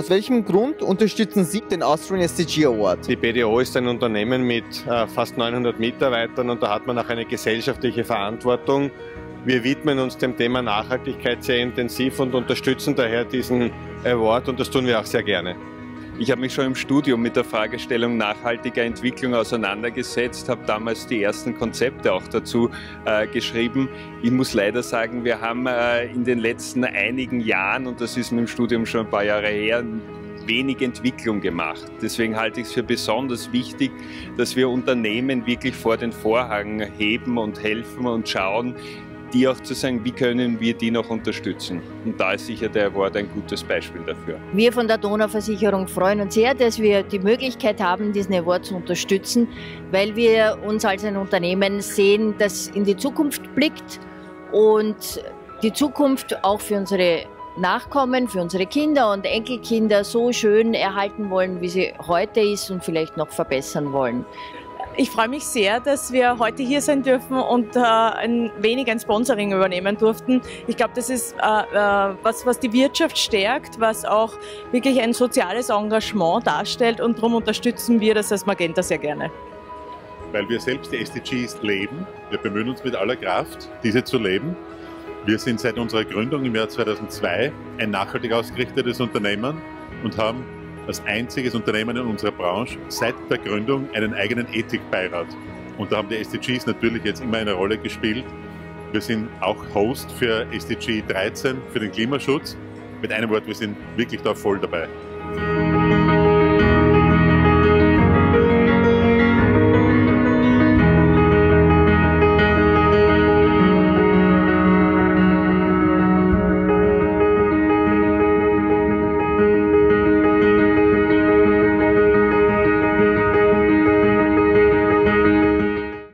Aus welchem Grund unterstützen Sie den Austrian SDG Award? Die BDO ist ein Unternehmen mit äh, fast 900 Mitarbeitern und da hat man auch eine gesellschaftliche Verantwortung. Wir widmen uns dem Thema Nachhaltigkeit sehr intensiv und unterstützen daher diesen Award und das tun wir auch sehr gerne. Ich habe mich schon im Studium mit der Fragestellung nachhaltiger Entwicklung auseinandergesetzt, habe damals die ersten Konzepte auch dazu äh, geschrieben. Ich muss leider sagen, wir haben äh, in den letzten einigen Jahren, und das ist mit dem Studium schon ein paar Jahre her, wenig Entwicklung gemacht. Deswegen halte ich es für besonders wichtig, dass wir Unternehmen wirklich vor den Vorhang heben und helfen und schauen, die auch zu sagen, wie können wir die noch unterstützen. Und da ist sicher der Award ein gutes Beispiel dafür. Wir von der Donauversicherung freuen uns sehr, dass wir die Möglichkeit haben, diesen Award zu unterstützen, weil wir uns als ein Unternehmen sehen, das in die Zukunft blickt und die Zukunft auch für unsere Nachkommen, für unsere Kinder und Enkelkinder so schön erhalten wollen, wie sie heute ist und vielleicht noch verbessern wollen. Ich freue mich sehr, dass wir heute hier sein dürfen und äh, ein wenig ein Sponsoring übernehmen durften. Ich glaube, das ist äh, äh, was, was die Wirtschaft stärkt, was auch wirklich ein soziales Engagement darstellt und darum unterstützen wir das als Magenta sehr gerne. Weil wir selbst die SDGs leben. Wir bemühen uns mit aller Kraft, diese zu leben. Wir sind seit unserer Gründung im Jahr 2002 ein nachhaltig ausgerichtetes Unternehmen und haben als einziges Unternehmen in unserer Branche seit der Gründung einen eigenen Ethikbeirat. Und da haben die SDGs natürlich jetzt immer eine Rolle gespielt. Wir sind auch Host für SDG 13 für den Klimaschutz. Mit einem Wort, wir sind wirklich da voll dabei.